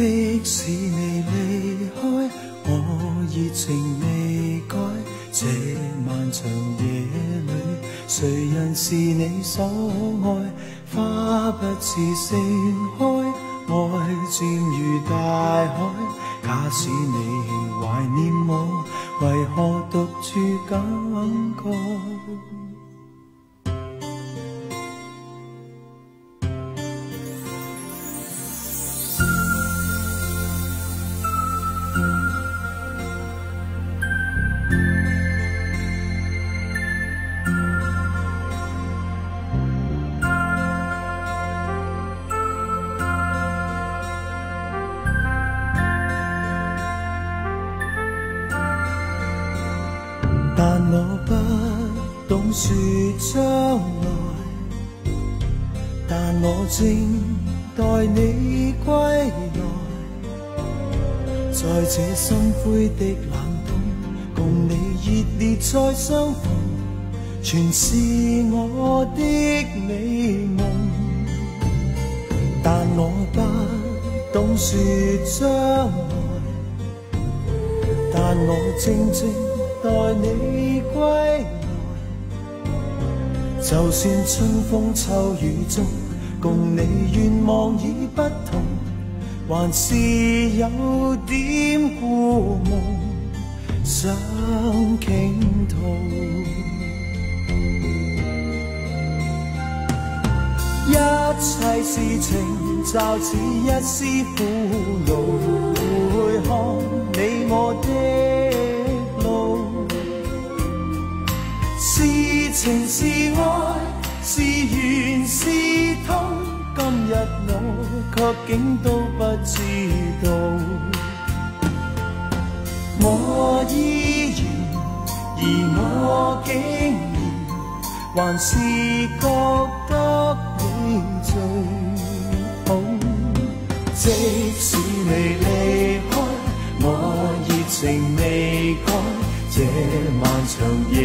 即使你离开，我热情未改。这漫长夜里，谁人是你所爱？花不似盛开，爱渐如大海。假使你怀念我，为何独处感慨？但我不懂说将来，但我正待你归来。在这心灰的冷冬，共你热烈再相逢，全是我的美梦。但我不懂说将来，但我静静。待你归来，就算春风秋雨中，共你愿望已不同，还是有点故梦想倾吐。一切事情就似一丝苦恼，回看你我的。情是爱，是缘是痛，今日我却竟都不知道。我依然，而我竟然，还是觉得你最好。即使你离开，我热情未改，这漫长夜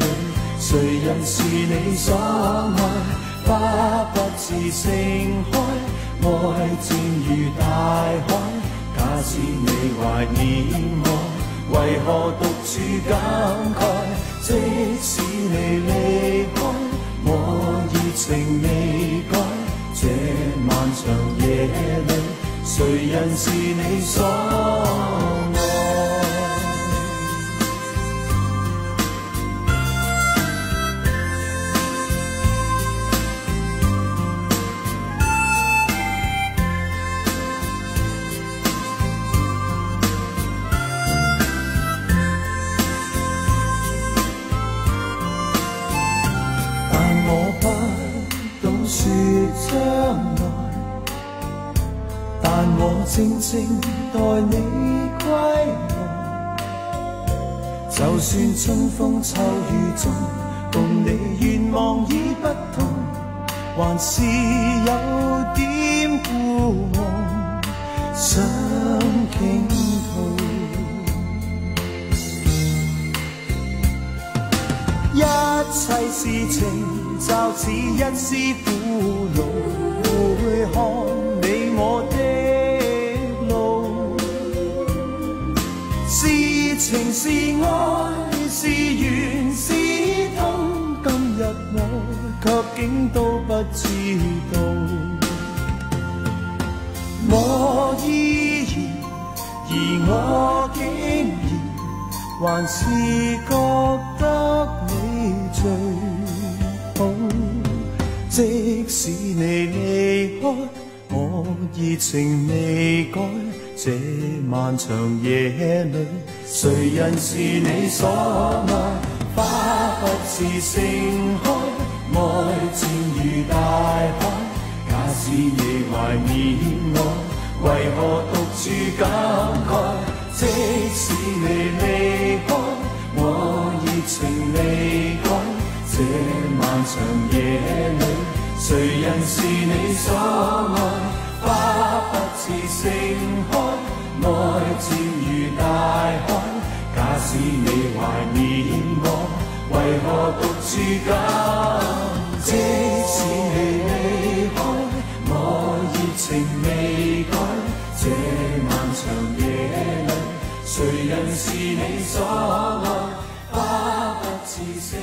里。谁人是你所爱？花不似盛开，爱渐如大海。假使你怀念我，为何独处感慨？即使你离开，我。热情未改。这漫长夜里，谁人是你所爱？将来，但我静静待你归来，就算春风秋雨中，共你愿望已不同，还是有点故梦想倾吐。一切事情就似一丝苦恼，回看你我的路，是。情是爱，是缘是痛，今日我却竟都不知道。我依然，而我竟然，还是觉即使你离开，我热情未改。这漫长夜里，谁人是你所爱？花不是盛开，爱渐如大海。假使你怀念我，为何独处感慨？即使你离开，这漫长夜里，谁人是你所爱？花不自盛开，爱渐如大海。假使你怀念我，为何独处家？即使你离开，我？热情未改。这漫长夜里，谁人是你所爱？花不自盛。